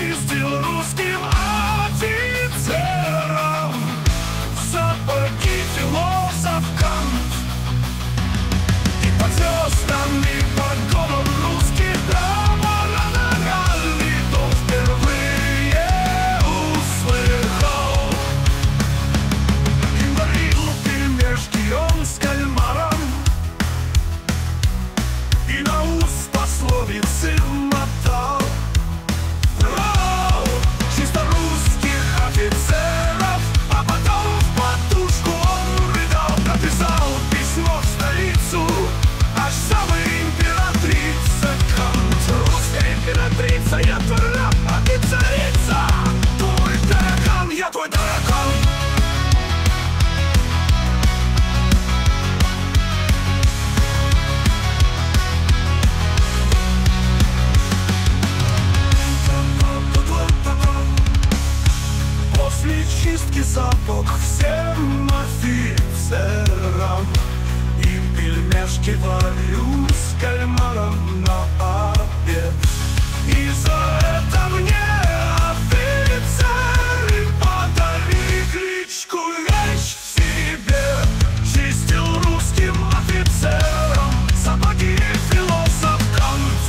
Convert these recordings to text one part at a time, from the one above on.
she's still речке с кальмаром на обед. И за это мне офицеры подарили кличку Речь себе Чистил русским офицером сапоги философ Кант.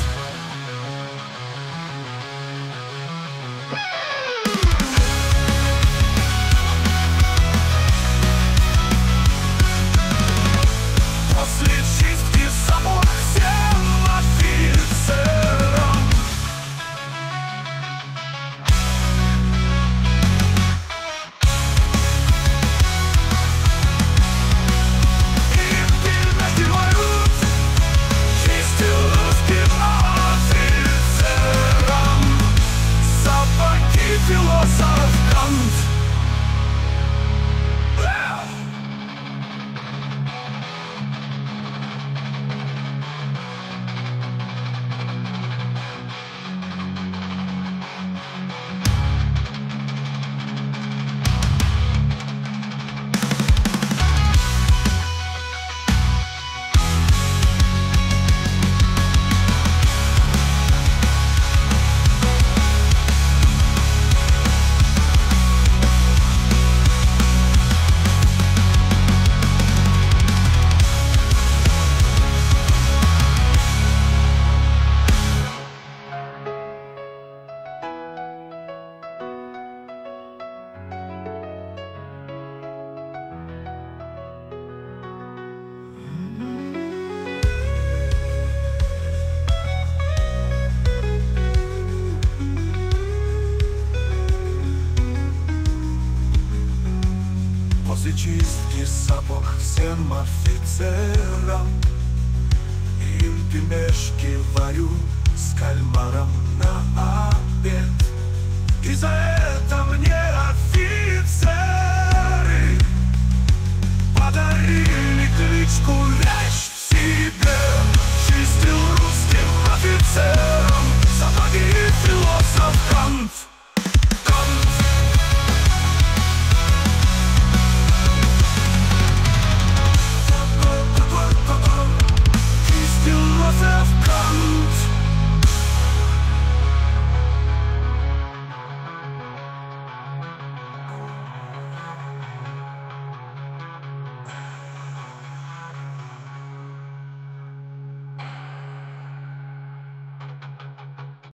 после чистки сапог всем офицерам. Им пельмешки варю с кальмаром на обед. И за это мне офицеры Подарили кличку Вещь в себе Чистил русским офицером Сапоги и философ Кант